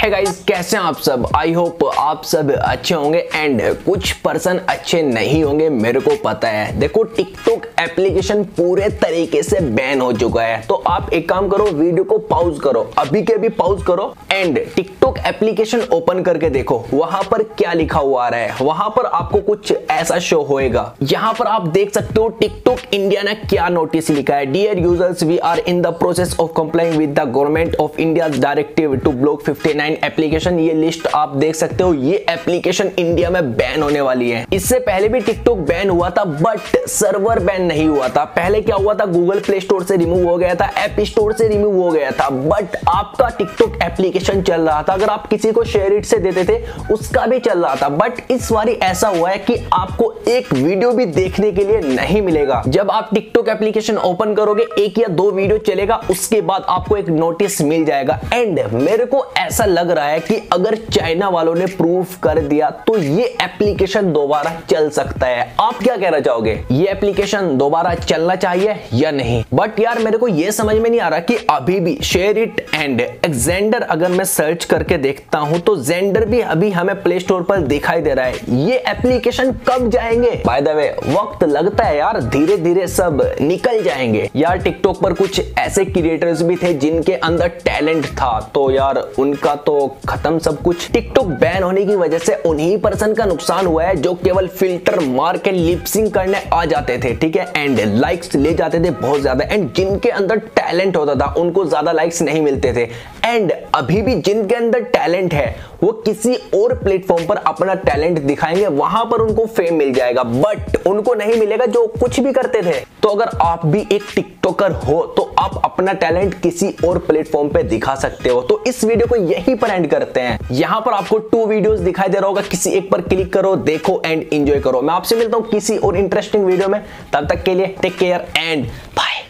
है गाइस कैसे हैं आप सब? आई होप आप सब अच्छे होंगे एंड कुछ पर्सन अच्छे नहीं होंगे, मेरे को पता है। देखो टिकटॉक एप्लीकेशन पूरे तरीके से बैन हो चुका है। तो आप एक काम करो वीडियो को पॉज करो, अभी के अभी पॉज करो एंड टिकटॉक एप्लीकेशन ओपन करके देखो, वहाँ पर क्या लिखा हुआ आ रहा है। वहाँ पर आपको कुछ ऐसा शो होएगा। यहाँ पर आप देख सकते हो टिकटॉक इंडिया ने क्या नोटिस लिखा है। Dear users we are in the process of complying with the government of India directive to block 59 application ये लिस्ट आप देख सकते हो, ये एप्लीकेशन इंडिया में बैन होने वाली है। इससे पहले भी टिकटॉक बैन हुआ था बट सर्वर बैन नहीं हुआ था। पहले क्या हुआ था? गूगल प्ले स्टोर से रिमूव हो गया था एप स्टोर से रिमूव हो गया था। बट आपका टिकटॉक एप्लीकेशन चल रहा था। अगर आप किसी को शेयर इट से देते थे, उसका भी चल रहा था। बट इस बारी ऐसा हुआ है कि आपको एक वीडियो भी देखने के लिए नहीं मिलेगा। जब आप टिकटॉक एप्लीकेशन ओपन करोगे, एक या दो वीडियो चलेगा, उसके बाद आपको एक नोटिस मिल जाएगा। एंड मेरे को ऐसा लग रहा है कि अगर चाइना वालों ने प्रूफ कर दिया तो ये एप्लीकेशन दोबारा चल सकता है। आप क्या कहना चाहोगे? ये एप्लीकेशन दोबारा चलना चाहिए या नहीं? बट यार, मेरे को ये समझ में नहीं आ रहा कि अभी भी शेयर इट एंड एक्जेंडर अगर मैं सर्च करके देखता हूँ तो जेंडर भी अभी हमें प्ले स्टोर पर दिखाई दे रहा है। ये एप्लीकेशन कब जाएँगे? बाय द वे वक्त लगता है यार धीरे धीरे सब निकल जाएँगे। यार टिकटॉक पर कुछ ऐसे क्रिएटर्स भी थे जिनके अंदर टैलेंट था तो यार उनका तो खत्म सब कुछ। टिकटॉक बैन होने की वजह से उन्हीं पर्सन का नुकसान हुआ है, जो केवल फ़िल्टर मार के लिपसिंग करने आ जाते थे, ठीक है? एंड लाइक्स ले जाते थे बहुत ज़्यादा। एंड जिनके अंदर टैलेंट होता था, उनको ज़्यादा लाइक्स नहीं मिलते थे। एंड अभी भी जिनके अंदर टैलेंट है, वो किसी और प्लेटफॉर्म पर अपना टैलेंट दिखाएँगे, वहाँ पर उनको फेम मिल जाएगा। बट उनको नहीं मिलेगा जो कुछ भी करते थे। तो अगर आप भी एक टिकटॉकर हो तो आप अपना टैलेंट किसी और प्लेटफॉर्म पे दिखा सकते हो। तो इस वीडियो को यही पर एंड करते हैं। यहाँ पर आपको टू वीडियोस दिखाई दे रहा होगा। किसी एक पर क्लिक करो, देखो एंड एंजॉय करो। मैं आपसे मिलता हूँ किसी और इंटरेस्टिंग वीडियो में। तब तक के लिए टेक केयर एंड बाय